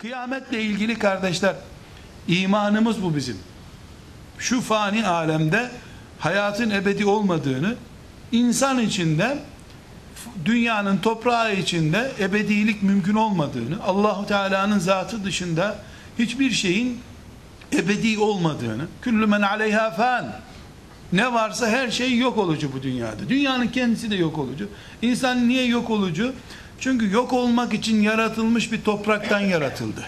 Kıyametle ilgili kardeşler imanımız bu bizim. Şu fani alemde hayatın ebedi olmadığını, insan içinde dünyanın toprağı içinde ebedilik mümkün olmadığını, Allahu Teala'nın zatı dışında hiçbir şeyin ebedi olmadığını, küllü men aleyha fan. Ne varsa her şey yok olucu bu dünyada. Dünyanın kendisi de yok olucu. İnsan niye yok olucu? Çünkü yok olmak için yaratılmış bir topraktan yaratıldı.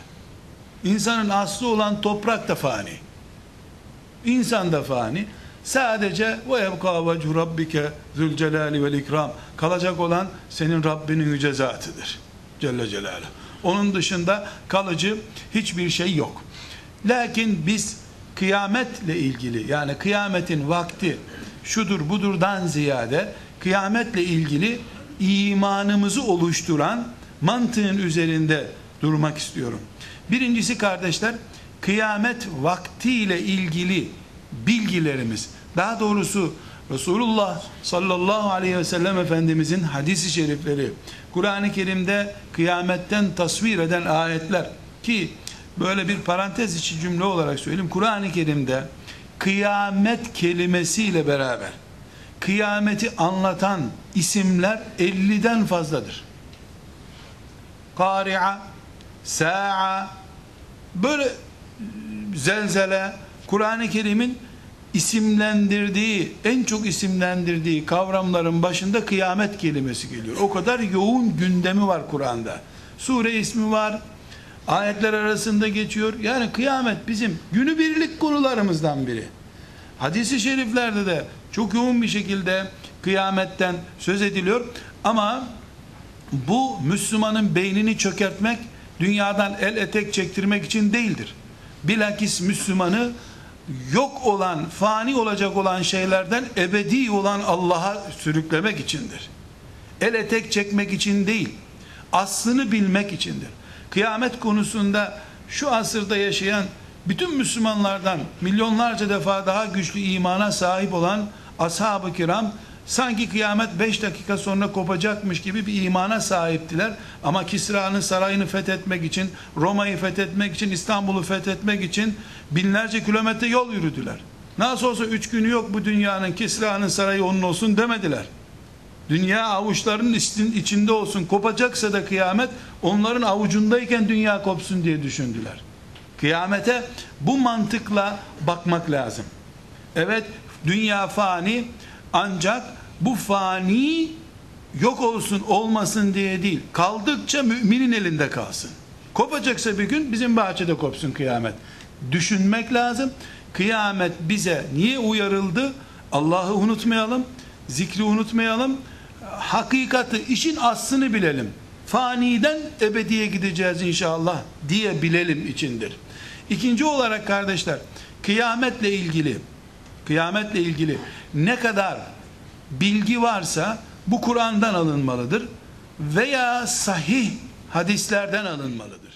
İnsanın aslı olan toprak da fani. İnsan da fani. Sadece ve yebka vechu rabbike zülcelali vel ikram. Kalacak olan senin Rabbinin yüce zatıdır. Celle Celaluhu. Onun dışında kalıcı hiçbir şey yok. Lakin biz kıyametle ilgili yani kıyametin vakti şudur budurdan ziyade kıyametle ilgili imanımızı oluşturan mantığın üzerinde durmak istiyorum. Birincisi kardeşler kıyamet vaktiyle ilgili bilgilerimiz daha doğrusu Resulullah sallallahu aleyhi ve sellem Efendimizin hadisi şerifleri Kur'an-ı Kerim'de kıyametten tasvir eden ayetler ki böyle bir parantez içi cümle olarak söyleyeyim Kur'an-ı Kerim'de kıyamet kelimesiyle beraber kıyameti anlatan isimler 50'den fazladır. Kari'a, sa'a, böyle zelzele, Kur'an-ı Kerim'in isimlendirdiği, en çok isimlendirdiği kavramların başında kıyamet kelimesi geliyor. O kadar yoğun gündemi var Kur'an'da. Sure ismi var, ayetler arasında geçiyor. Yani kıyamet bizim günübirlik konularımızdan biri. Hadis-i şeriflerde de çok yoğun bir şekilde kıyametten söz ediliyor. Ama bu Müslümanın beynini çökertmek, dünyadan el etek çektirmek için değildir. Bilakis Müslümanı yok olan, fani olacak olan şeylerden ebedi olan Allah'a sürüklemek içindir. El etek çekmek için değil, aslını bilmek içindir. Kıyamet konusunda şu asırda yaşayan bütün Müslümanlardan milyonlarca defa daha güçlü imana sahip olan ashab-ı kiram sanki kıyamet 5 dakika sonra kopacakmış gibi bir imana sahiptiler. Ama Kisra'nın sarayını fethetmek için, Roma'yı fethetmek için, İstanbul'u fethetmek için binlerce kilometre yol yürüdüler. Nasıl olsa üç günü yok bu dünyanın, Kisra'nın sarayı onun olsun demediler. Dünya avuçlarının içinde olsun, kopacaksa da kıyamet onların avucundayken dünya kopsun diye düşündüler. Kıyamete bu mantıkla bakmak lazım. Evet, dünya fani, ancak bu fani yok olsun olmasın diye değil. Kaldıkça müminin elinde kalsın. Kopacaksa bir gün bizim bahçede kopsun kıyamet. Düşünmek lazım. Kıyamet bize niye uyarıldı? Allah'ı unutmayalım. Zikri unutmayalım. Hakikati, işin aslını bilelim. Faniden ebediye gideceğiz inşallah diye bilelim içindir. İkinci olarak kardeşler, kıyametle ilgili kıyametle ilgili ne kadar bilgi varsa bu Kur'an'dan alınmalıdır veya sahih hadislerden alınmalıdır.